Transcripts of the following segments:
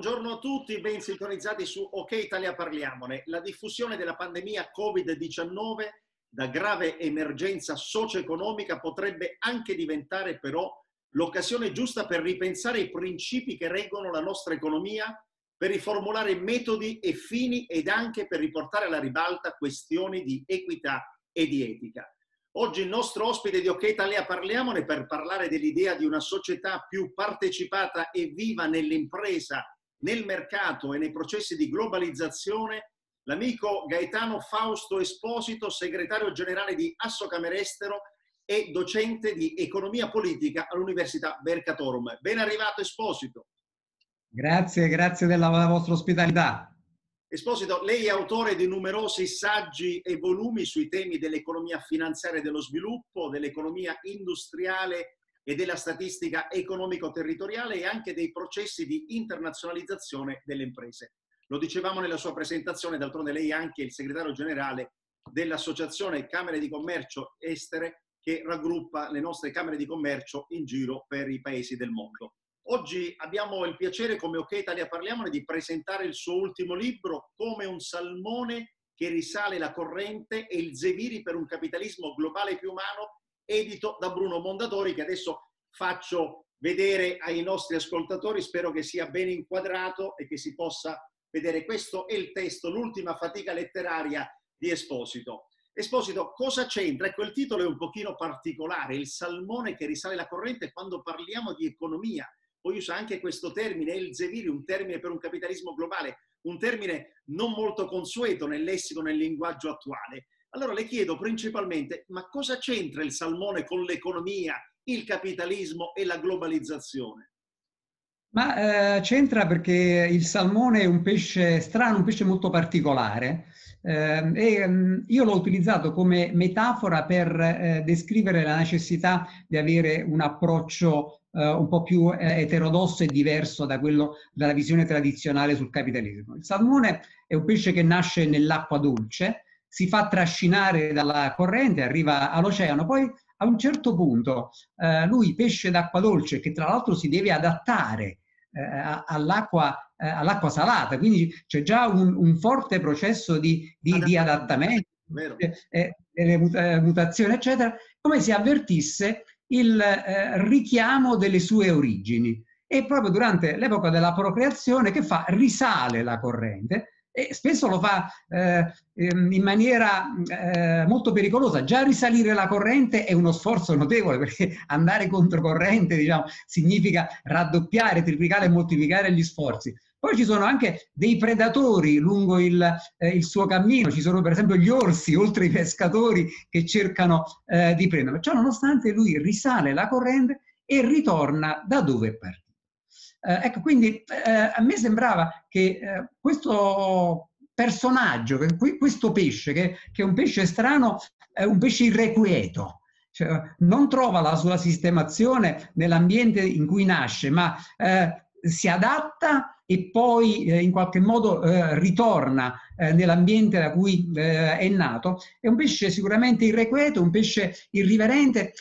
Buongiorno a tutti, ben sintonizzati su OK Italia Parliamone. La diffusione della pandemia Covid-19 da grave emergenza socio-economica potrebbe anche diventare però l'occasione giusta per ripensare i principi che reggono la nostra economia, per riformulare metodi e fini ed anche per riportare alla ribalta questioni di equità e di etica. Oggi il nostro ospite di OK Italia Parliamone per parlare dell'idea di una società più partecipata e viva nell'impresa nel mercato e nei processi di globalizzazione l'amico Gaetano Fausto Esposito, segretario generale di Asso Camerestero e docente di economia politica all'Università Mercatorum. Ben arrivato Esposito. Grazie, grazie della vostra ospitalità. Esposito, lei è autore di numerosi saggi e volumi sui temi dell'economia finanziaria e dello sviluppo, dell'economia industriale e della statistica economico-territoriale e anche dei processi di internazionalizzazione delle imprese. Lo dicevamo nella sua presentazione, d'altronde lei è anche il segretario generale dell'Associazione Camere di Commercio Estere che raggruppa le nostre Camere di Commercio in giro per i paesi del mondo. Oggi abbiamo il piacere, come OK Italia Parliamone, di presentare il suo ultimo libro, Come un salmone che risale la corrente e il Zeviri per un capitalismo globale più umano edito da Bruno Mondadori, che adesso faccio vedere ai nostri ascoltatori, spero che sia ben inquadrato e che si possa vedere. Questo è il testo, l'ultima fatica letteraria di Esposito. Esposito, cosa c'entra? Ecco, il titolo è un pochino particolare, il salmone che risale la corrente quando parliamo di economia. Poi usa anche questo termine, il un termine per un capitalismo globale, un termine non molto consueto nel lessico, nel linguaggio attuale. Allora le chiedo principalmente, ma cosa c'entra il salmone con l'economia, il capitalismo e la globalizzazione? Ma eh, c'entra perché il salmone è un pesce strano, un pesce molto particolare. Eh, e um, io l'ho utilizzato come metafora per eh, descrivere la necessità di avere un approccio eh, un po' più eh, eterodosso e diverso da quello della visione tradizionale sul capitalismo. Il salmone è un pesce che nasce nell'acqua dolce, si fa trascinare dalla corrente, arriva all'oceano, poi a un certo punto eh, lui, pesce d'acqua dolce, che tra l'altro si deve adattare eh, all'acqua, eh, all'acqua, salata, quindi c'è già un, un forte processo di, di, di adattamento, eh, delle eh, mutazioni, eccetera, come se avvertisse il eh, richiamo delle sue origini. E proprio durante l'epoca della procreazione che fa risale la corrente e spesso lo fa eh, ehm, in maniera eh, molto pericolosa. Già risalire la corrente è uno sforzo notevole perché andare controcorrente diciamo, significa raddoppiare, triplicare e moltiplicare gli sforzi. Poi ci sono anche dei predatori lungo il, eh, il, suo cammino, ci sono per esempio gli orsi, oltre ai pescatori che cercano eh, di prendere. Ciò nonostante lui risale la corrente e ritorna da dove è partito. Eh, ecco, quindi eh, a me sembrava che eh, questo personaggio, questo pesce, che, che, è un pesce strano, è un pesce irrequieto, cioè, non trova la sua sistemazione nell'ambiente in cui nasce, ma eh, si adatta e poi eh, in qualche modo eh, ritorna eh, nell'ambiente da cui eh, è nato. È un pesce sicuramente irrequieto, un pesce irriverente.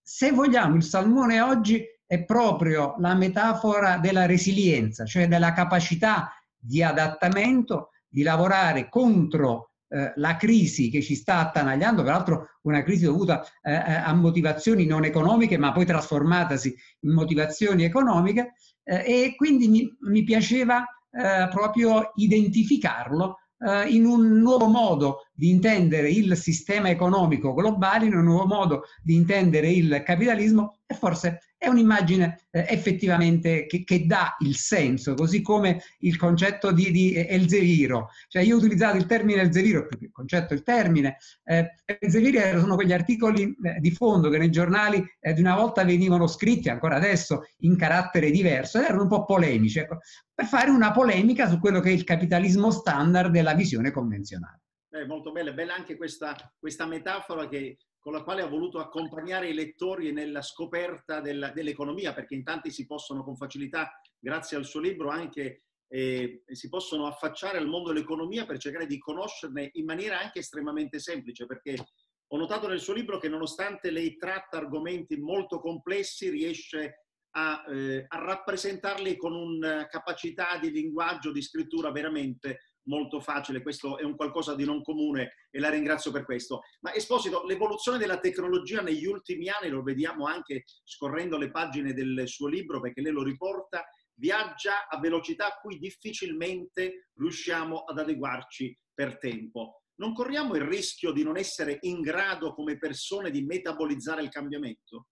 se vogliamo, il salmone oggi è proprio la metafora della resilienza, cioè della capacità di adattamento, di lavorare contro eh, la crisi che ci sta attanagliando, peraltro una crisi dovuta eh, eh, a motivazioni non economiche, ma poi trasformatasi in motivazioni economiche, eh, e quindi mi, mi piaceva eh, proprio identificarlo eh, in un nuovo modo di intendere il sistema economico globale, in un nuovo modo di intendere il capitalismo e forse è un'immagine eh, effettivamente che, che, dà il senso, così come il concetto di, di Elzeviro. Cioè io ho utilizzato il termine Elzeviro, il concetto, il termine. Eh, Elzeviro sono quegli articoli eh, di fondo che nei giornali eh, di una volta venivano scritti, ancora adesso, in carattere diverso, ed erano un po' polemici, ecco, per fare una polemica su quello che è il capitalismo standard della visione convenzionale. Eh, molto bella, bella anche questa, questa metafora che con la quale ha voluto accompagnare i lettori nella scoperta della, dell'economia, perché in tanti si possono con facilità, grazie al suo libro, anche eh, si possono affacciare al mondo dell'economia per cercare di conoscerne in maniera anche estremamente semplice, perché ho notato nel suo libro che nonostante lei tratta argomenti molto complessi, riesce a, eh, a rappresentarli con una capacità di linguaggio, di scrittura veramente molto facile, questo è un qualcosa di non comune e la ringrazio per questo. Ma Esposito, l'evoluzione della tecnologia negli ultimi anni, lo vediamo anche scorrendo le pagine del suo libro, perché lei lo riporta, viaggia a velocità a cui difficilmente riusciamo ad adeguarci per tempo. Non corriamo il rischio di non essere in grado come persone di metabolizzare il cambiamento?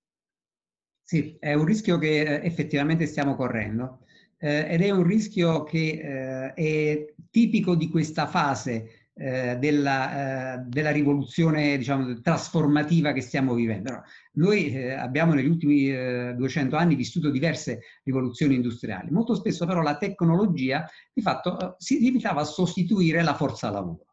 Sì, è un rischio che eh, effettivamente stiamo correndo eh, ed è un rischio che eh, è tipico di questa fase eh, della, eh, della, rivoluzione diciamo, trasformativa che stiamo vivendo. noi eh, abbiamo negli ultimi 200 anni vissuto diverse rivoluzioni industriali, molto spesso però la tecnologia di fatto si limitava a sostituire la forza lavoro.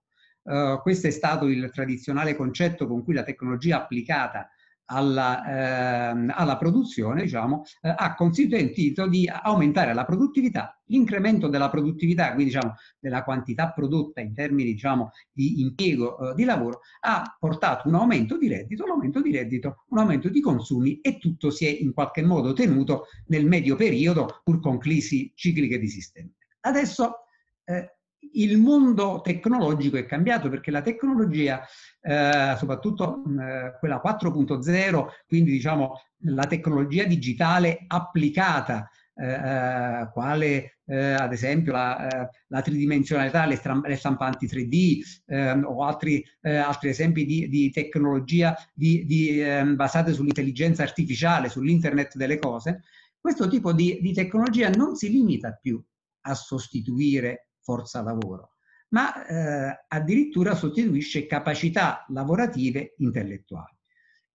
Questo è stato il tradizionale concetto con cui la tecnologia applicata alla, eh, alla produzione, diciamo, eh, ha consentito di aumentare la produttività, l'incremento della produttività, quindi diciamo della quantità prodotta in termini diciamo, di impiego eh, di lavoro, ha portato un aumento di reddito, l'aumento di reddito, un aumento di consumi e tutto si è in qualche modo tenuto nel medio periodo, pur con crisi cicliche di sistema. Adesso eh, il mondo tecnologico è cambiato perché la tecnologia, eh, soprattutto eh, quella 4.0, quindi diciamo la tecnologia digitale applicata, eh, eh quale eh, ad esempio la, eh, la tridimensionalità, le, le, stampanti 3D ehm, o altri, altri, esempi di, di tecnologia di, di, ehm, basate sull'intelligenza artificiale, sull'internet delle cose, questo tipo di, di tecnologia non si limita più a sostituire forza lavoro, ma eh, addirittura sostituisce capacità lavorative intellettuali.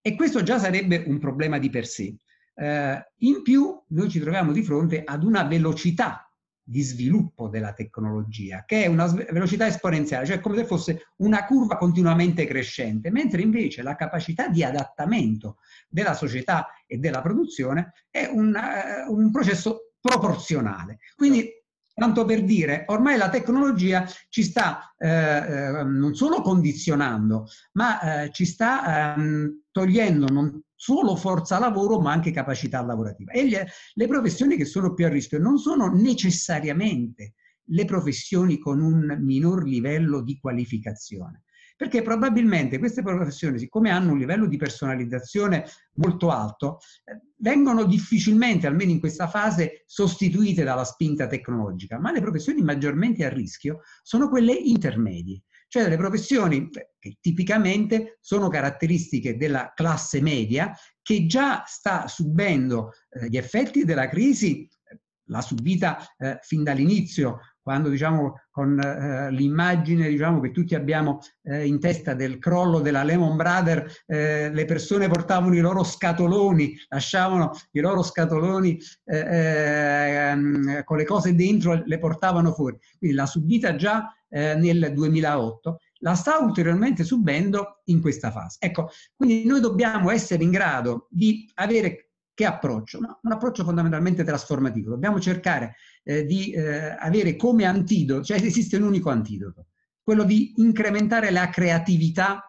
E questo già sarebbe un problema di per sé. Eh, in più noi ci troviamo di fronte ad una velocità di sviluppo della tecnologia, che è una velocità esponenziale, cioè come se fosse una curva continuamente crescente, mentre invece la capacità di adattamento della società e della produzione è un, uh, un processo proporzionale. Quindi Tanto per dire, ormai la tecnologia ci sta eh, eh, non solo condizionando, ma eh, ci sta ehm, togliendo non solo forza lavoro, ma anche capacità lavorativa. E le, le professioni che sono più a rischio non sono necessariamente le professioni con un minor livello di qualificazione, perché probabilmente queste professioni, siccome hanno un livello di personalizzazione molto alto, eh, vengono difficilmente, almeno in questa fase, sostituite dalla spinta tecnologica, ma le professioni maggiormente a rischio sono quelle intermedie, cioè delle professioni che tipicamente sono caratteristiche della classe media che già sta subendo eh, gli effetti della crisi eh, l'ha subita eh, fin dall'inizio quando diciamo con eh, l'immagine diciamo, che tutti abbiamo eh, in testa del crollo della Lehman Brothers, eh, le persone portavano i loro scatoloni, lasciavano i loro scatoloni eh, ehm, con le cose dentro, le portavano fuori. Quindi l'ha subita già eh, nel 2008 la sta ulteriormente subendo in questa fase. Ecco, quindi noi dobbiamo essere in grado di avere che approccio? No, un approccio fondamentalmente trasformativo. Dobbiamo cercare eh, di eh, avere come antidoto, cioè esiste un unico antidoto, quello di incrementare la creatività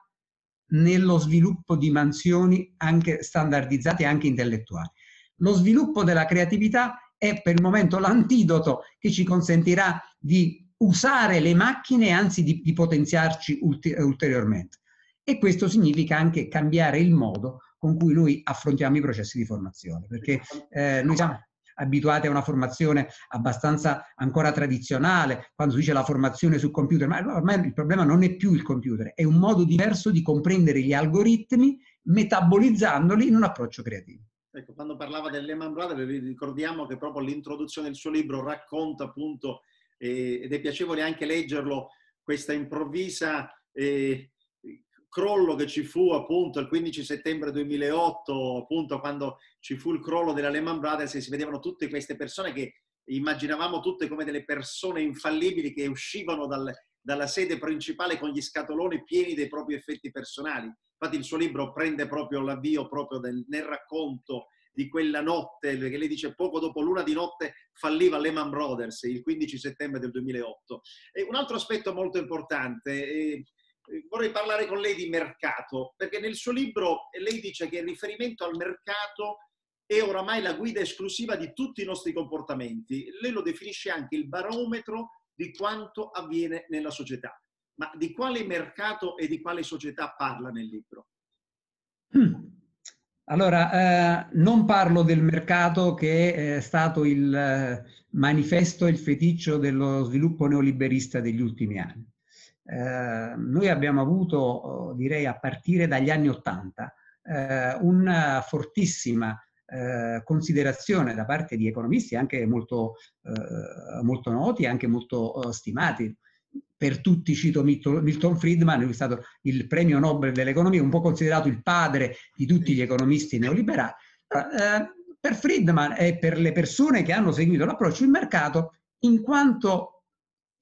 nello sviluppo di mansioni anche standardizzate e anche intellettuali. Lo sviluppo della creatività è per il momento l'antidoto che ci consentirà di usare le macchine anzi di, di potenziarci ulteriormente. E questo significa anche cambiare il modo con cui noi affrontiamo i processi di formazione, perché eh, noi siamo abituati a una formazione abbastanza ancora tradizionale, quando si dice la formazione sul computer, ma ormai il problema non è più il computer, è un modo diverso di comprendere gli algoritmi metabolizzandoli in un approccio creativo. Ecco, quando parlava del Lehman Brothers, ricordiamo che proprio l'introduzione del suo libro racconta appunto, eh, ed è piacevole anche leggerlo, questa improvvisa eh, crollo che ci fu appunto il 15 settembre 2008, appunto quando ci fu il crollo della Lehman Brothers e si vedevano tutte queste persone che immaginavamo tutte come delle persone infallibili che uscivano dal, dalla sede principale con gli scatoloni pieni dei propri effetti personali. Infatti il suo libro prende proprio l'avvio proprio del, nel racconto di quella notte, che lei dice poco dopo l'una di notte falliva Lehman Brothers, il 15 settembre del 2008. E un altro aspetto molto importante, eh, vorrei parlare con lei di mercato, perché nel suo libro lei dice che il riferimento al mercato è oramai la guida esclusiva di tutti i nostri comportamenti. Lei lo definisce anche il barometro di quanto avviene nella società. Ma di quale mercato e di quale società parla nel libro? Hmm. Allora, eh, non parlo del mercato che è stato il eh, manifesto, il feticcio dello sviluppo neoliberista degli ultimi anni. Eh, noi abbiamo avuto, oh, direi a partire dagli anni Ottanta, eh, una fortissima eh, considerazione da parte di economisti anche molto, eh, molto noti, anche molto stimati, per tutti cito Milton Friedman, lui è stato il premio Nobel dell'economia, un po' considerato il padre di tutti gli economisti neoliberali. Eh, per Friedman e per le persone che hanno seguito l'approccio, il mercato, in quanto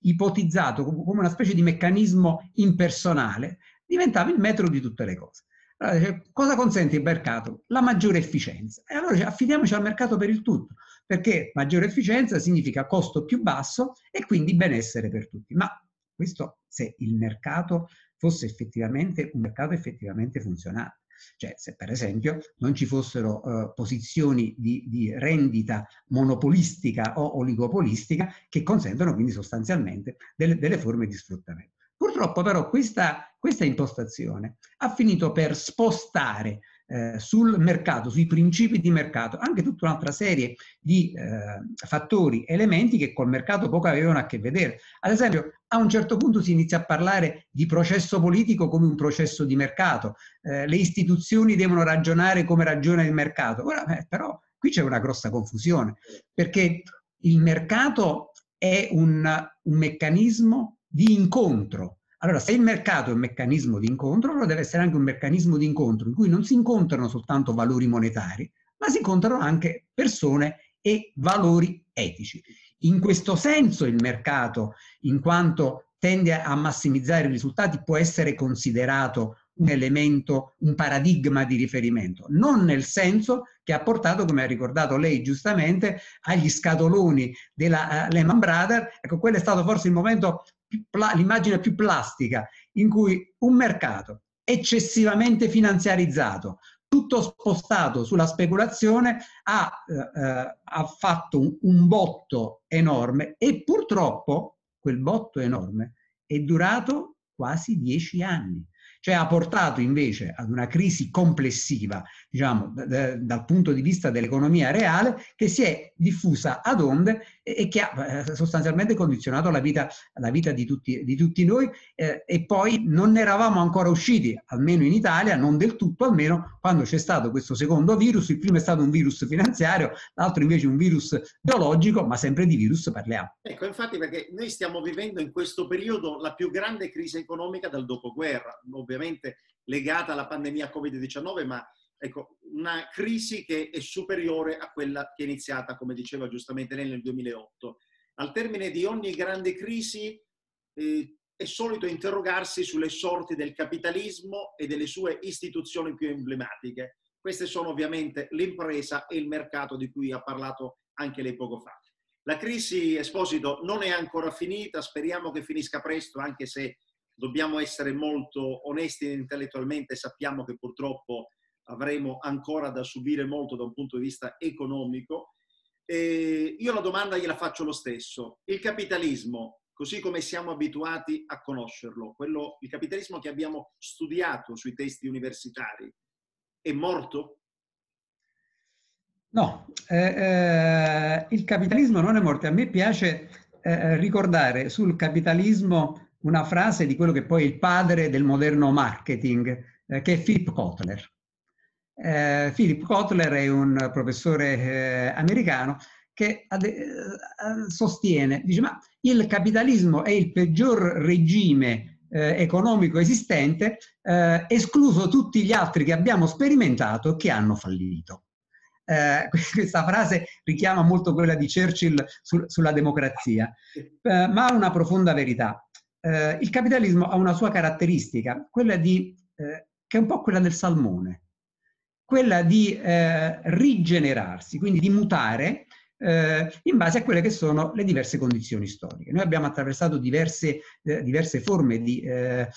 ipotizzato come una specie di meccanismo impersonale, diventava il metro di tutte le cose. Allora, cosa consente il mercato? La maggiore efficienza. E allora affidiamoci al mercato per il tutto, perché maggiore efficienza significa costo più basso e quindi benessere per tutti. Ma questo se il mercato fosse effettivamente un mercato effettivamente funzionale. Cioè, se per esempio non ci fossero uh, posizioni di, di, rendita monopolistica o oligopolistica che consentono quindi sostanzialmente delle, delle forme di sfruttamento. Purtroppo però questa, questa impostazione ha finito per spostare eh, sul mercato, sui principi di mercato, anche tutta un'altra serie di eh, fattori, elementi che col mercato poco avevano a che vedere. Ad esempio, a un certo punto si inizia a parlare di processo politico come un processo di mercato, eh, le istituzioni devono ragionare come ragiona il mercato. Ora, eh, però qui c'è una grossa confusione, perché il mercato è un, un meccanismo di incontro allora, se il mercato è un meccanismo di incontro, allora deve essere anche un meccanismo di incontro in cui non si incontrano soltanto valori monetari, ma si incontrano anche persone e valori etici. In questo senso il mercato, in quanto tende a massimizzare i risultati, può essere considerato un elemento, un paradigma di riferimento, non nel senso che ha portato, come ha ricordato lei giustamente, agli scatoloni della uh, Lehman Brothers. Ecco, quello è stato forse il momento l'immagine più plastica in cui un mercato eccessivamente finanziarizzato, tutto spostato sulla speculazione, ha, eh, eh, ha fatto un, un botto enorme e purtroppo quel botto enorme è durato quasi dieci anni. Cioè ha portato invece ad una crisi complessiva, diciamo, dal punto di vista dell'economia reale, che si è diffusa ad onde e, e che ha eh, sostanzialmente condizionato la vita, la vita di, tutti, di, tutti, noi eh, e poi non ne eravamo ancora usciti, almeno in Italia, non del tutto almeno, quando c'è stato questo secondo virus, il primo è stato un virus finanziario, l'altro invece un virus biologico, ma sempre di virus parliamo. Ecco, infatti perché noi stiamo vivendo in questo periodo la più grande crisi economica dal dopoguerra, ovviamente legata alla pandemia Covid-19, ma ecco, una crisi che è superiore a quella che è iniziata, come diceva giustamente lei, nel 2008. Al termine di ogni grande crisi eh, è solito interrogarsi sulle sorti del capitalismo e delle sue istituzioni più emblematiche. Queste sono ovviamente l'impresa e il mercato di cui ha parlato anche lei poco fa. La crisi, Esposito, non è ancora finita, speriamo che finisca presto, anche se dobbiamo essere molto onesti intellettualmente, sappiamo che purtroppo avremo ancora da subire molto da un punto di vista economico. E io la domanda gliela faccio lo stesso. Il capitalismo, così come siamo abituati a conoscerlo, quello, il capitalismo che abbiamo studiato sui testi universitari, è morto? No, eh, eh, il capitalismo non è morto. A me piace eh, ricordare sul capitalismo una frase di quello che poi è il padre del moderno marketing, eh, che è Philip Kotler. Eh, Philip Kotler è un professore eh, americano che eh, sostiene, dice, ma il capitalismo è il peggior regime eh, economico esistente, eh, escluso tutti gli altri che abbiamo sperimentato che hanno fallito. Eh, questa frase richiama molto quella di Churchill su, sulla democrazia, eh, ma ha una profonda verità eh, il capitalismo ha una sua caratteristica, quella di, eh, che è un po' quella del salmone, quella di eh, rigenerarsi, quindi di mutare eh, in base a quelle che sono le diverse condizioni storiche. Noi abbiamo attraversato diverse, eh, diverse forme di, eh,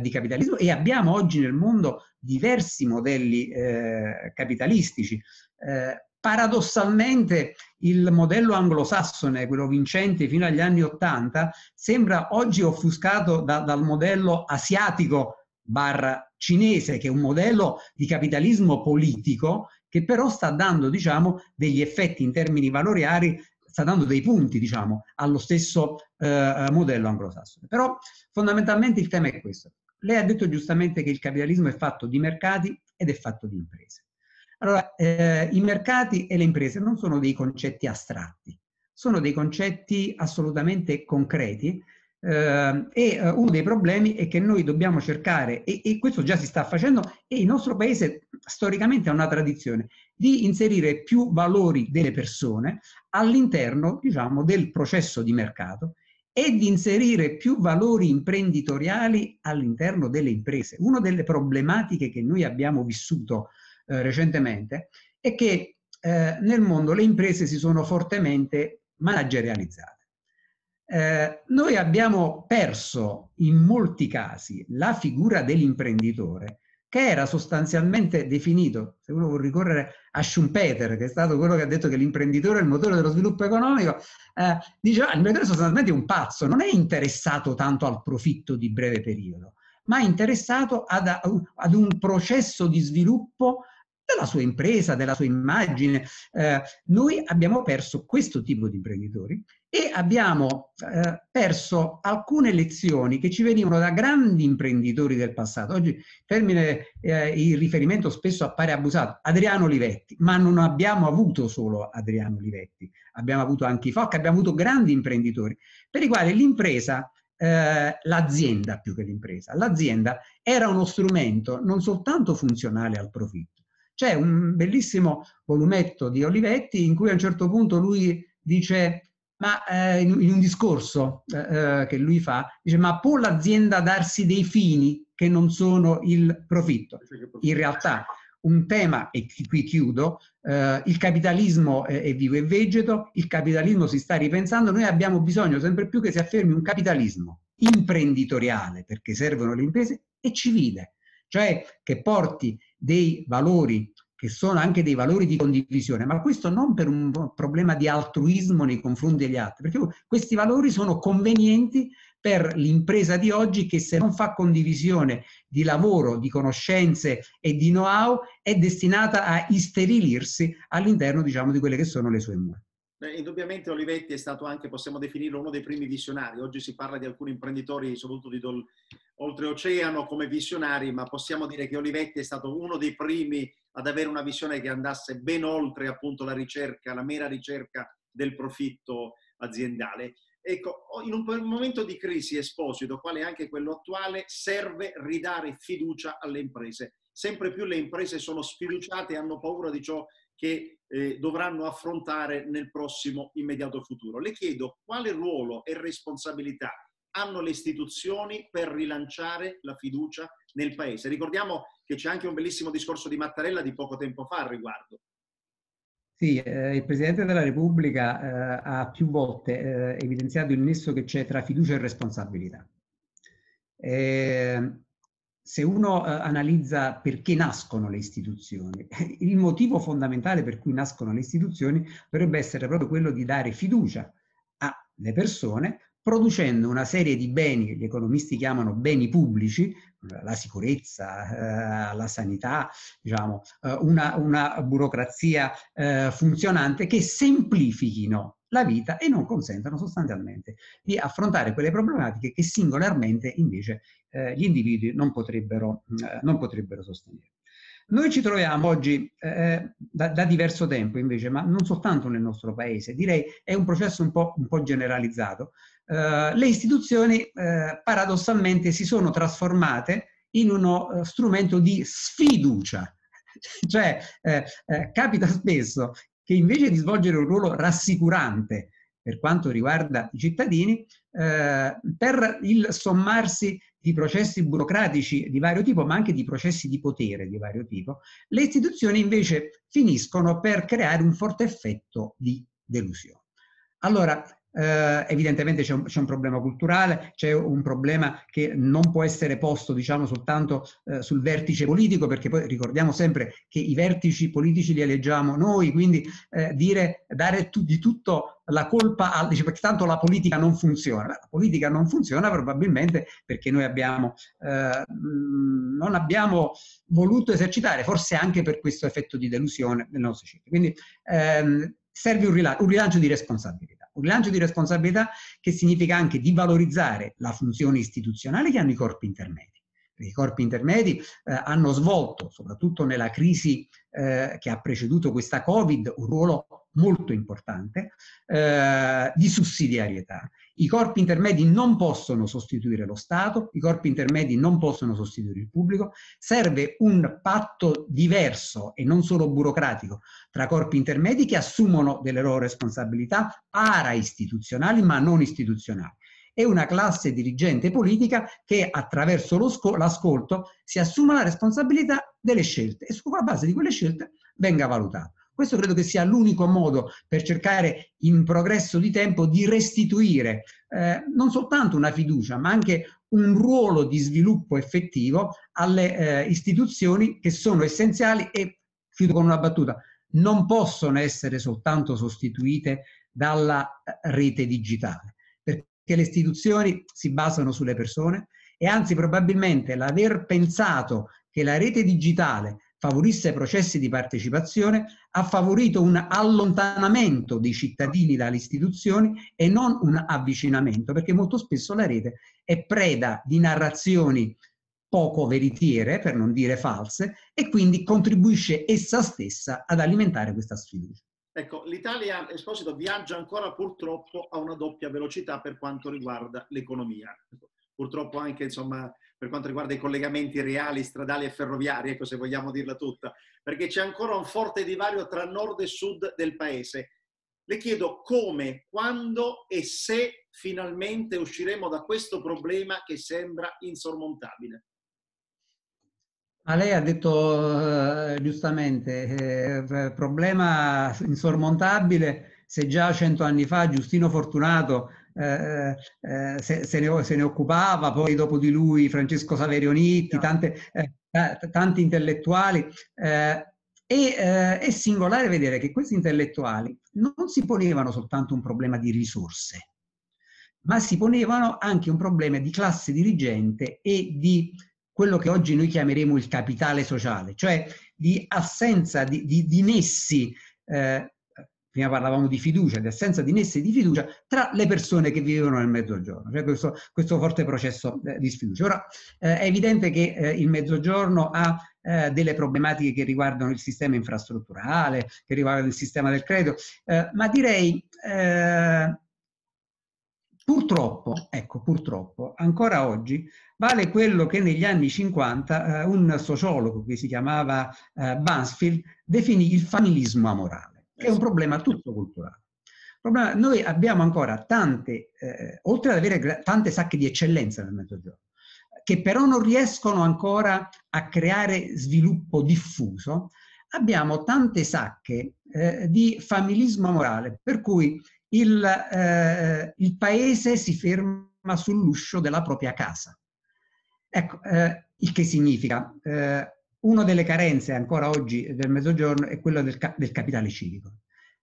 di, capitalismo e abbiamo oggi nel mondo diversi modelli capitalistici paradossalmente il modello anglosassone, quello vincente fino agli anni Ottanta, sembra oggi offuscato da, dal modello asiatico barra cinese, che è un modello di capitalismo politico che però sta dando diciamo, degli effetti in termini valoriali, sta dando dei punti diciamo, allo stesso eh, modello anglosassone. Però fondamentalmente il tema è questo. Lei ha detto giustamente che il capitalismo è fatto di mercati ed è fatto di imprese. Allora, eh, i mercati e le imprese non sono dei concetti astratti, sono dei concetti assolutamente concreti eh, e uno dei problemi è che noi dobbiamo cercare, e, e, questo già si sta facendo, e il nostro paese storicamente ha una tradizione di inserire più valori delle persone all'interno, diciamo, del processo di mercato e di inserire più valori imprenditoriali all'interno delle imprese. Una delle problematiche che noi abbiamo vissuto eh, recentemente è che eh, nel mondo le imprese si sono fortemente managerializzate. Eh, noi abbiamo perso in molti casi la figura dell'imprenditore che era sostanzialmente definito, se uno vuole ricorrere a Schumpeter, che è stato quello che ha detto che l'imprenditore è il motore dello sviluppo economico, eh, diceva ah, l'imprenditore sostanzialmente è un pazzo, non è interessato tanto al profitto di breve periodo, ma è interessato ad, ad un processo di sviluppo della sua impresa, della sua immagine. Eh, noi abbiamo perso questo tipo di imprenditori e abbiamo eh, perso alcune lezioni che ci venivano da grandi imprenditori del passato. Oggi il termine, eh, il riferimento spesso appare abusato, Adriano Olivetti, ma non abbiamo avuto solo Adriano Olivetti, abbiamo avuto anche i FOC, abbiamo avuto grandi imprenditori per i quali l'impresa eh, l'azienda più che l'impresa. L'azienda era uno strumento non soltanto funzionale al profitto, c'è un bellissimo volumetto di Olivetti in cui a un certo punto lui dice, ma eh, in, in, un discorso eh, eh, che lui fa, dice, ma può l'azienda darsi dei fini che non sono il profitto? In realtà un tema, e qui chiudo, eh, il capitalismo è, è vivo e vegeto, il capitalismo si sta ripensando, noi abbiamo bisogno sempre più che si affermi un capitalismo imprenditoriale, perché servono le imprese, e civile, cioè che porti dei valori che sono anche dei valori di condivisione, ma questo non per un problema di altruismo nei confronti degli altri, perché questi valori sono convenienti per l'impresa di oggi che se non fa condivisione di lavoro, di conoscenze e di know-how è destinata a isterilirsi all'interno, diciamo, di quelle che sono le sue mura. Indubbiamente Olivetti è stato anche, possiamo definirlo, uno dei primi visionari. Oggi si parla di alcuni imprenditori, soprattutto di dol, oltreoceano, come visionari, ma possiamo dire che Olivetti è stato uno dei primi ad avere una visione che andasse ben oltre appunto la ricerca, la mera ricerca del profitto aziendale. Ecco, in un momento di crisi esposito, quale anche quello attuale, serve ridare fiducia alle imprese. Sempre più le imprese sono sfiduciate e hanno paura di ciò che eh, dovranno affrontare nel prossimo immediato futuro. Le chiedo quale ruolo e responsabilità hanno le istituzioni per rilanciare la fiducia nel Paese. Ricordiamo che c'è anche un bellissimo discorso di Mattarella di poco tempo fa al riguardo. Sì, eh, il Presidente della Repubblica eh, ha più volte eh, evidenziato il nesso che c'è tra fiducia e responsabilità. Eh, se uno eh, analizza perché nascono le istituzioni, il motivo fondamentale per cui nascono le istituzioni dovrebbe essere proprio quello di dare fiducia alle persone producendo una serie di beni che gli economisti chiamano beni pubblici, la sicurezza, eh, la sanità, diciamo, eh, una, una, burocrazia eh, funzionante che semplifichino la vita e non consentano sostanzialmente di affrontare quelle problematiche che singolarmente invece eh, gli individui non potrebbero, eh, non potrebbero sostenere. Noi ci troviamo oggi eh, da, da, diverso tempo invece, ma non soltanto nel nostro paese, direi è un processo un po', un po generalizzato. Eh, le istituzioni eh, paradossalmente si sono trasformate in uno strumento di sfiducia, cioè eh, eh, capita spesso che invece di svolgere un ruolo rassicurante per quanto riguarda i cittadini, eh, per il sommarsi di processi burocratici di vario tipo, ma anche di processi di potere di vario tipo, le istituzioni invece finiscono per creare un forte effetto di delusione. Allora, eh, evidentemente c'è un, c'è un, problema culturale, c'è un problema che non può essere posto diciamo soltanto eh, sul vertice politico, perché poi ricordiamo sempre che i vertici politici li eleggiamo noi, quindi eh, dire, dare tu, di tutto la colpa, al, dice, perché tanto la politica non funziona. La politica non funziona probabilmente perché noi abbiamo, eh, non abbiamo voluto esercitare, forse anche per questo effetto di delusione nel nostro ciclo. Quindi ehm, serve un rilancio, un rilancio di responsabilità. Un rilancio di responsabilità che significa anche di valorizzare la funzione istituzionale che hanno i corpi intermedi. I corpi intermedi eh, hanno svolto, soprattutto nella crisi eh, che ha preceduto questa Covid, un ruolo molto importante eh, di sussidiarietà. I corpi intermedi non possono sostituire lo Stato, i corpi intermedi non possono sostituire il pubblico, serve un patto diverso e non solo burocratico tra corpi intermedi che assumono delle loro responsabilità para-istituzionali ma non istituzionali e una classe dirigente politica che attraverso l'ascolto si assuma la responsabilità delle scelte e sulla base di quelle scelte venga valutato. Questo credo che sia l'unico modo per cercare in progresso di tempo di restituire eh, non soltanto una fiducia, ma anche un ruolo di sviluppo effettivo alle eh, istituzioni che sono essenziali e, chiudo con una battuta, non possono essere soltanto sostituite dalla eh, rete digitale, perché le istituzioni si basano sulle persone e anzi probabilmente l'aver pensato che la rete digitale favorisse processi di partecipazione, ha favorito un allontanamento dei cittadini dalle istituzioni e non un avvicinamento, perché molto spesso la rete è preda di narrazioni poco veritiere, per non dire false, e quindi contribuisce essa stessa ad alimentare questa sfiducia. Ecco, l'Italia, Esposito, viaggia ancora purtroppo a una doppia velocità per quanto riguarda l'economia. Purtroppo anche, insomma, per quanto riguarda i collegamenti reali, stradali e ferroviari, ecco se vogliamo dirla tutta, perché c'è ancora un forte divario tra nord e sud del paese. Le chiedo come, quando e se finalmente usciremo da questo problema che sembra insormontabile. Ma lei ha detto eh, giustamente, eh, problema insormontabile, se già cento anni fa Giustino Fortunato eh, eh, se, se, ne, se, ne, occupava, poi dopo di lui Francesco Saverio Nitti, tante, eh, tanti intellettuali. Eh, e è singolare vedere che questi intellettuali non si ponevano soltanto un problema di risorse, ma si ponevano anche un problema di classe dirigente e di quello che oggi noi chiameremo il capitale sociale, cioè di assenza di, di, di nessi eh, prima parlavamo di fiducia, di assenza di nessi di fiducia tra le persone che vivevano nel mezzogiorno, cioè questo, questo forte processo eh, di sfiducia. Ora eh, è evidente che eh, il mezzogiorno ha eh, delle problematiche che riguardano il sistema infrastrutturale, che riguardano il sistema del credito, eh, ma direi eh, purtroppo, ecco, purtroppo, ancora oggi vale quello che negli anni 50 un sociologo che si chiamava Bansfield definì il familismo amorale che è un problema tutto culturale. Problema, noi abbiamo ancora tante, eh, oltre ad avere tante sacche di eccellenza nel mezzogiorno, che però non riescono ancora a creare sviluppo diffuso, abbiamo tante sacche eh, di familismo morale, per cui il, eh, il, paese si ferma sull'uscio della propria casa. Ecco, eh, il che significa eh, una delle carenze ancora oggi del Mezzogiorno è quella del, del capitale civico.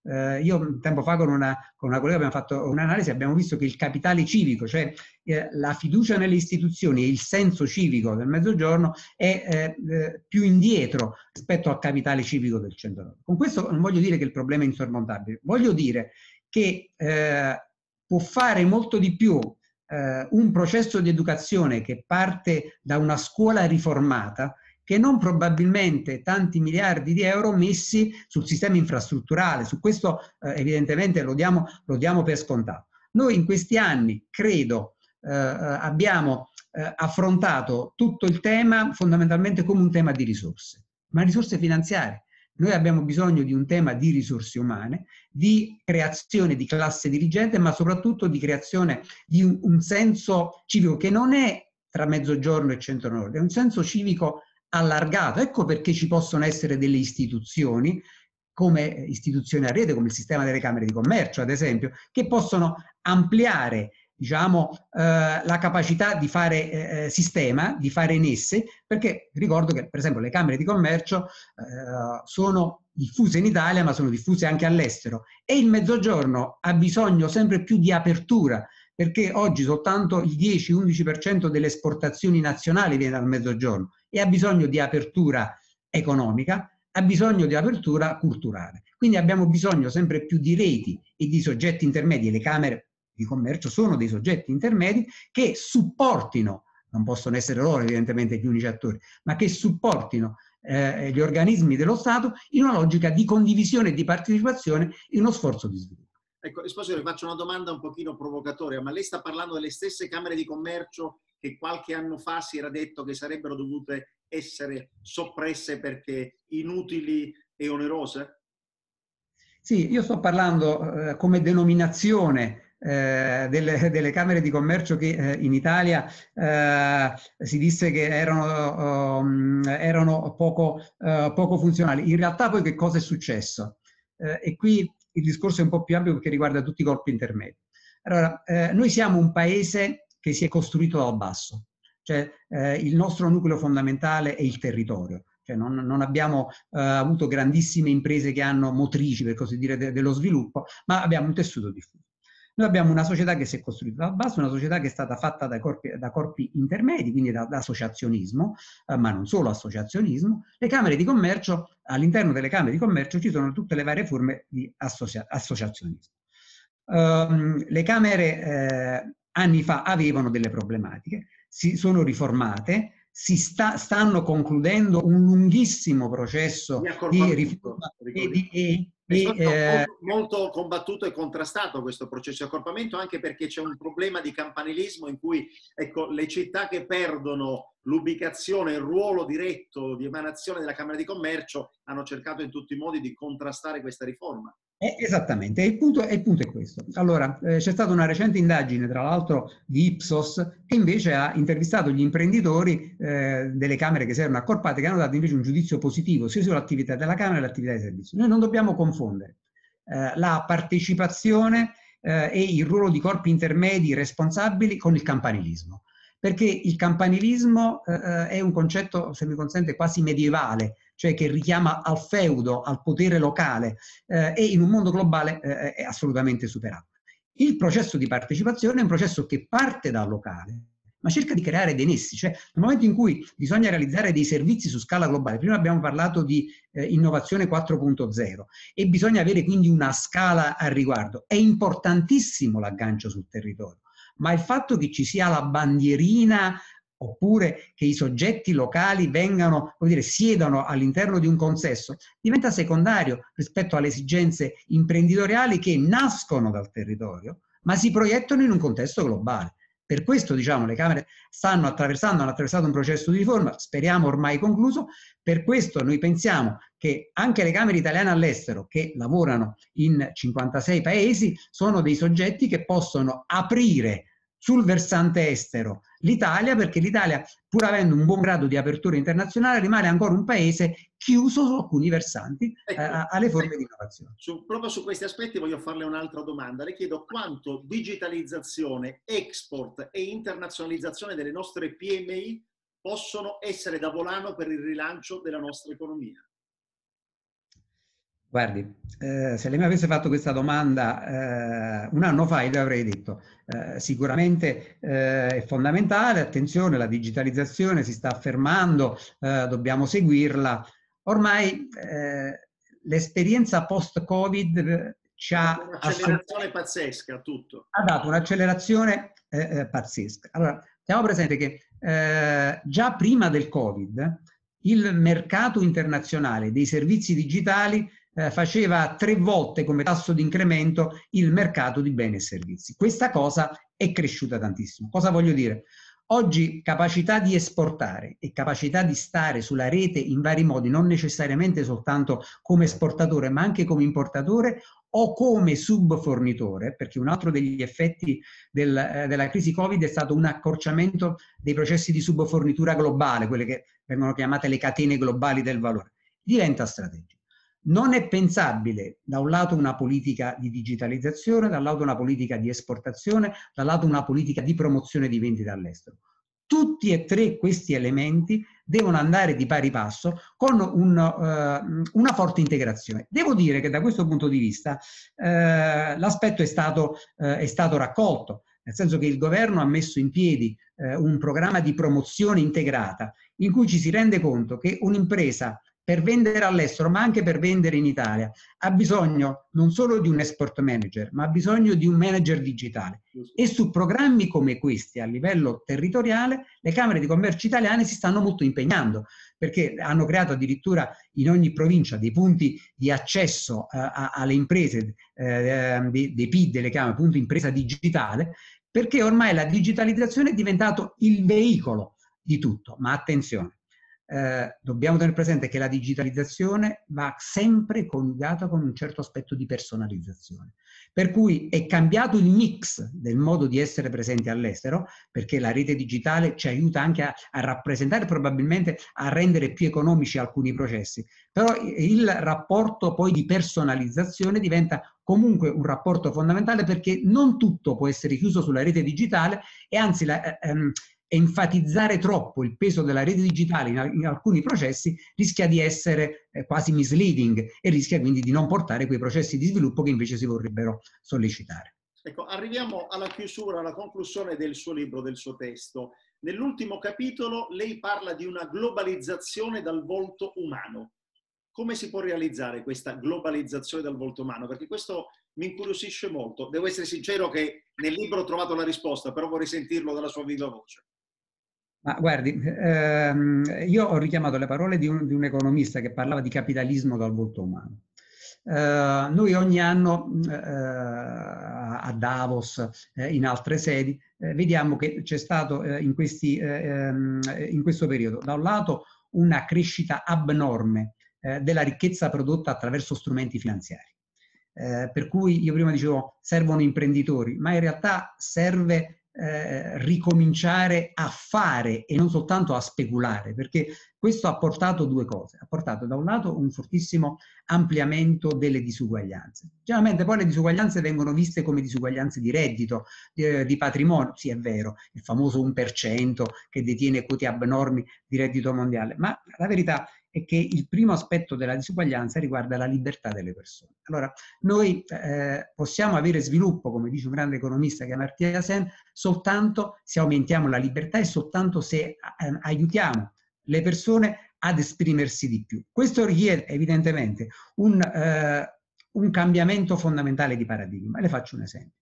Eh, io tempo fa con una, con una, collega abbiamo fatto un'analisi e abbiamo visto che il capitale civico, cioè eh, la fiducia nelle istituzioni e il senso civico del Mezzogiorno è eh, eh più indietro rispetto al capitale civico del centro-nord. Con questo non voglio dire che il problema è insormontabile, voglio dire che eh, può fare molto di più eh, un processo di educazione che parte da una scuola riformata che non probabilmente tanti miliardi di euro messi sul sistema infrastrutturale. Su questo eh, evidentemente lo diamo, lo diamo, per scontato. Noi in questi anni, credo, eh, eh, abbiamo eh, affrontato tutto il tema fondamentalmente come un tema di risorse, ma risorse finanziarie. Noi abbiamo bisogno di un tema di risorse umane, di creazione di classe dirigente, ma soprattutto di creazione di un, senso civico che non è tra mezzogiorno e centro-nord, è un senso civico allargato. Ecco perché ci possono essere delle istituzioni come istituzioni a rete, come il sistema delle camere di commercio, ad esempio, che possono ampliare diciamo, eh, la capacità di fare eh, sistema, di fare in esse, perché ricordo che per esempio le camere di commercio eh, sono diffuse in Italia ma sono diffuse anche all'estero e il mezzogiorno ha bisogno sempre più di apertura perché oggi soltanto il 10-11% delle esportazioni nazionali viene dal mezzogiorno e ha bisogno di apertura economica, ha bisogno di apertura culturale. Quindi abbiamo bisogno sempre più di reti e di soggetti intermedi le camere di commercio sono dei soggetti intermedi che supportino, non possono essere loro evidentemente gli unici attori, ma che supportino eh, gli organismi dello Stato in una logica di condivisione e di partecipazione in uno sforzo di sviluppo. Ecco, Esposito, faccio una domanda un pochino provocatoria, ma lei sta parlando delle stesse camere di commercio che qualche anno fa si era detto che sarebbero dovute essere soppresse perché inutili e onerose? Sì, io sto parlando eh, come denominazione eh, delle, delle, camere di commercio che eh, in Italia eh, si disse che erano, um, erano poco, uh, poco, funzionali. In realtà poi che cosa è successo? Eh, e qui il discorso è un po' più ampio perché riguarda tutti i corpi intermedi. Allora, eh, noi siamo un paese che si è costruito dal basso, cioè il nostro nucleo fondamentale è il territorio. Cioè non, non, abbiamo uh, avuto grandissime imprese che hanno motrici, per così dire, de dello sviluppo, ma abbiamo un tessuto diffuso. Noi abbiamo una società che si è costruita da basso, una società che è stata fatta da corpi, da corpi intermedi, quindi da, da associazionismo, eh, ma non solo associazionismo. Le camere di commercio, all'interno delle camere di commercio ci sono tutte le varie forme di associa associazionismo. Um, le camere eh, anni fa avevano delle problematiche, si sono riformate, si sta, stanno concludendo un lunghissimo processo di riforma e di, e, stato eh, molto, combattuto e contrastato questo processo di accorpamento anche perché c'è un problema di campanilismo in cui ecco, le città che perdono l'ubicazione, il ruolo diretto di emanazione della Camera di Commercio hanno cercato in tutti i modi di contrastare questa riforma. Eh, esattamente, il punto, il punto, è questo. Allora, eh, c'è stata una recente indagine, tra l'altro, di Ipsos, che invece ha intervistato gli imprenditori eh, delle Camere che si erano accorpate, che hanno dato invece un giudizio positivo sia sull'attività della Camera che sull'attività di servizio. Noi non dobbiamo confondere eh, la partecipazione eh, e il ruolo di corpi intermedi responsabili con il campanilismo perché il campanilismo eh, è un concetto, se mi consente, quasi medievale, cioè che richiama al feudo, al potere locale eh, e in un mondo globale eh, è assolutamente superato. Il processo di partecipazione è un processo che parte dal locale, ma cerca di creare dei nessi, cioè nel momento in cui bisogna realizzare dei servizi su scala globale, prima abbiamo parlato di eh, innovazione 4.0 e bisogna avere quindi una scala al riguardo, è importantissimo l'aggancio sul territorio, ma il fatto che ci sia la bandierina oppure che i soggetti locali vengano, come dire, siedano all'interno di un consesso, diventa secondario rispetto alle esigenze imprenditoriali che nascono dal territorio, ma si proiettano in un contesto globale. Per questo, diciamo, le Camere stanno attraversando, hanno attraversato un processo di riforma, speriamo ormai concluso, per questo noi pensiamo che anche le Camere italiane all'estero, che lavorano in 56 paesi, sono dei soggetti che possono aprire sul versante estero l'Italia, perché l'Italia, pur avendo un buon grado di apertura internazionale, rimane ancora un paese chiuso su alcuni versanti ecco, eh, alle forme ecco, di innovazione. Su, proprio su questi aspetti voglio farle un'altra domanda. Le chiedo quanto digitalizzazione, export e internazionalizzazione delle nostre PMI possono essere da volano per il rilancio della nostra economia. Guardi, eh, se lei mi avesse fatto questa domanda eh, un anno fa, io le avrei detto eh, sicuramente eh, è fondamentale, attenzione, la digitalizzazione si sta affermando, eh, dobbiamo seguirla. Ormai eh, l'esperienza post-Covid ci ha... Un'accelerazione pazzesca, tutto. Ha dato un'accelerazione pazzesca. Allora, teniamo presente che già prima del Covid il mercato internazionale dei servizi digitali eh, faceva tre volte come tasso di incremento il mercato di beni e servizi. Questa cosa è cresciuta tantissimo. Cosa voglio dire? Oggi capacità di esportare e capacità di stare sulla rete in vari modi, non necessariamente soltanto come esportatore, ma anche come importatore o come subfornitore, perché un altro degli effetti del, eh, della crisi Covid è stato un accorciamento dei processi di subfornitura globale, quelle che vengono chiamate le catene globali del valore, diventa strategico. Non è pensabile da un lato una politica di digitalizzazione, dall'altro una politica di esportazione, dall'altro una politica di promozione di vendita all'estero. Tutti e tre questi elementi devono andare di pari passo con un, uh, una forte integrazione. Devo dire che da questo punto di vista uh, l'aspetto è uh, è stato raccolto, nel senso che il governo ha messo in piedi un programma di promozione integrata in cui ci si rende conto che un'impresa per vendere all'estero, ma anche per vendere in Italia, ha bisogno non solo di un export manager, ma ha bisogno di un manager digitale. E su programmi come questi a livello territoriale, le Camere di Commercio italiane si stanno molto impegnando, perché hanno creato addirittura in ogni provincia dei punti di accesso eh, a, alle imprese, eh, dei, dei PID delle Camere, punto impresa digitale, perché ormai la digitalizzazione è diventato il veicolo di tutto. Ma attenzione, eh, dobbiamo tenere presente che la digitalizzazione va sempre coniugata con un certo aspetto di personalizzazione. Per cui è cambiato il mix del modo di essere presenti all'estero, perché la rete digitale ci aiuta anche a, a rappresentare, probabilmente a rendere più economici alcuni processi. Però il rapporto poi di personalizzazione diventa comunque un rapporto fondamentale perché non tutto può essere chiuso sulla rete digitale e anzi la, ehm, enfatizzare troppo il peso della rete digitale in, in alcuni processi rischia di essere eh, quasi misleading e rischia quindi di non portare quei processi di sviluppo che invece si vorrebbero sollecitare. Ecco, arriviamo alla chiusura, alla conclusione del suo libro, del suo testo. Nell'ultimo capitolo lei parla di una globalizzazione dal volto umano. Come si può realizzare questa globalizzazione dal volto umano? Perché questo mi incuriosisce molto. Devo essere sincero che nel libro ho trovato la risposta, però vorrei sentirlo dalla sua viva voce. Ma guardi, ehm, io ho richiamato le parole di un, di un, economista che parlava di capitalismo dal volto umano. Eh, noi ogni anno eh, a Davos, eh, in altre sedi, eh, vediamo che c'è stato eh, in, questi, eh, ehm, in, questo periodo, da un lato, una crescita abnorme della ricchezza prodotta attraverso strumenti finanziari. per cui io prima dicevo servono imprenditori, ma in realtà serve eh, ricominciare a fare e non soltanto a speculare, perché questo ha portato due cose. Ha portato da un lato un fortissimo ampliamento delle disuguaglianze. Generalmente poi le disuguaglianze vengono viste come disuguaglianze di reddito, di, eh, di patrimonio, sì è vero, il famoso 1% che detiene quote abnormi di reddito mondiale, ma la verità è che il primo aspetto della disuguaglianza riguarda la libertà delle persone. Allora, noi eh, possiamo avere sviluppo, come dice un grande economista che è Amartya Sen, soltanto se aumentiamo la libertà e soltanto se eh, aiutiamo le persone ad esprimersi di più. Questo richiede evidentemente un, eh, un cambiamento fondamentale di paradigma. Le faccio un esempio.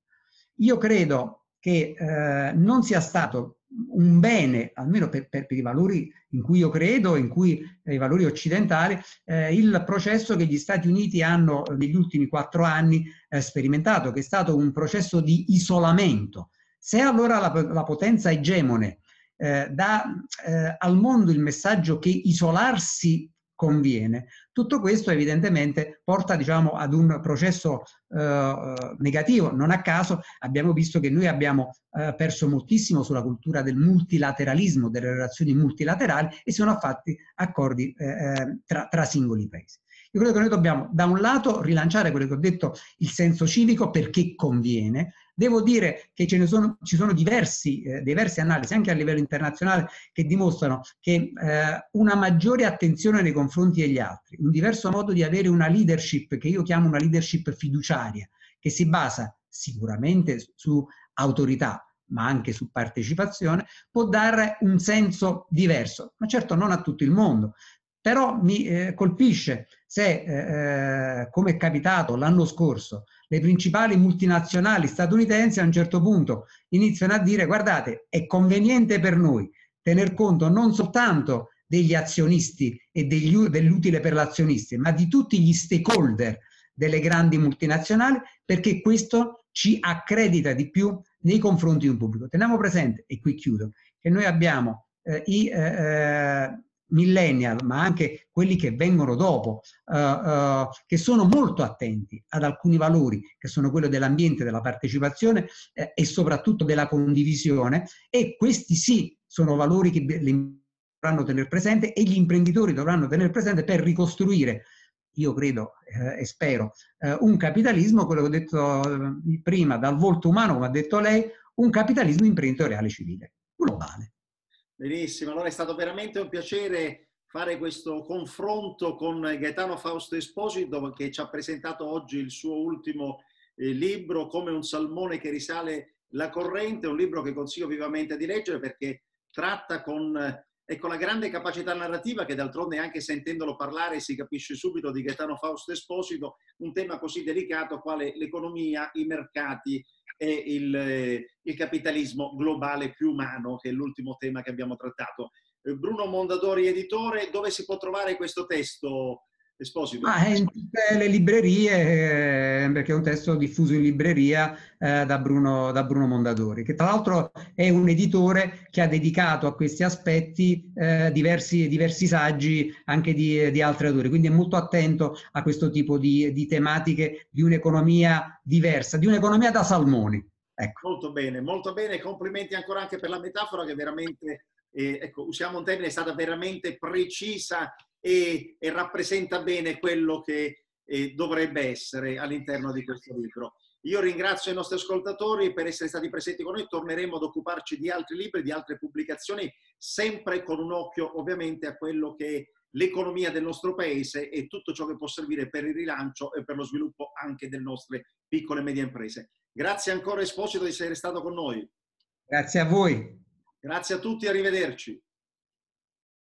Io credo che eh, non sia stato un bene, almeno per, per, per, i valori in cui io credo, in cui eh, i valori occidentali, eh, il processo che gli Stati Uniti hanno negli ultimi quattro anni eh, sperimentato, che è stato un processo di isolamento. Se allora la, la potenza egemone eh, dà eh, al mondo il messaggio che isolarsi conviene. Tutto questo evidentemente porta diciamo, ad un processo eh, negativo. Non a caso abbiamo visto che noi abbiamo eh, perso moltissimo sulla cultura del multilateralismo, delle relazioni multilaterali e sono fatti accordi eh, eh, tra, tra singoli paesi. Io credo che noi dobbiamo da un lato rilanciare quello che ho detto, il senso civico perché conviene, Devo dire che ce ne sono, ci sono diversi, eh, diverse analisi, anche a livello internazionale, che dimostrano che eh, una maggiore attenzione nei confronti degli altri, un diverso modo di avere una leadership, che io chiamo una leadership fiduciaria, che si basa sicuramente su autorità, ma anche su partecipazione, può dare un senso diverso, ma certo non a tutto il mondo. Però mi eh, colpisce se, eh, eh come è capitato l'anno scorso, le principali multinazionali statunitensi a un certo punto iniziano a dire guardate, è conveniente per noi tener conto non soltanto degli azionisti e dell'utile per l'azionisti, ma di tutti gli stakeholder delle grandi multinazionali, perché questo ci accredita di più nei confronti di un pubblico. Teniamo presente, e qui chiudo, che noi abbiamo eh, i, eh, eh millennial, ma anche quelli che vengono dopo, uh, uh, che sono molto attenti ad alcuni valori, che sono quello dell'ambiente, della partecipazione eh, e soprattutto della condivisione, e questi sì sono valori che dovranno tenere presente e gli imprenditori dovranno tenere presente per ricostruire io credo eh, e spero, eh, un capitalismo, quello che ho detto eh, prima, dal volto umano, come ha detto lei, un capitalismo imprenditoriale civile, globale. Benissimo, allora è stato veramente un piacere fare questo confronto con Gaetano Fausto Esposito che ci ha presentato oggi il suo ultimo eh, libro, Come un salmone che risale la corrente, un libro che consiglio vivamente di leggere perché tratta con ecco, la grande capacità narrativa che d'altronde anche sentendolo parlare si capisce subito di Gaetano Fausto Esposito, un tema così delicato quale l'economia, i mercati e il, il capitalismo globale più umano, che è l'ultimo tema che abbiamo trattato. Eh, Bruno Mondadori, editore, dove si può trovare questo testo? Esposito. Ah, in tutte le librerie, eh, perché è un testo diffuso in libreria eh, da, Bruno, da, Bruno, Mondadori, che tra l'altro è un editore che ha dedicato a questi aspetti eh, diversi, diversi, saggi anche di, di, altri autori, quindi è molto attento a questo tipo di, di tematiche di un'economia diversa, di un'economia da salmoni. Ecco. Molto bene, molto bene, complimenti ancora anche per la metafora che veramente, eh, ecco, usiamo un termine, è stata veramente precisa e, e rappresenta bene quello che eh, dovrebbe essere all'interno di questo libro. Io ringrazio i nostri ascoltatori per essere stati presenti con noi, torneremo ad occuparci di altri libri, di altre pubblicazioni, sempre con un occhio ovviamente a quello che è l'economia del nostro paese e tutto ciò che può servire per il rilancio e per lo sviluppo anche delle nostre piccole e medie imprese. Grazie ancora Esposito di essere stato con noi. Grazie a voi. Grazie a tutti, arrivederci.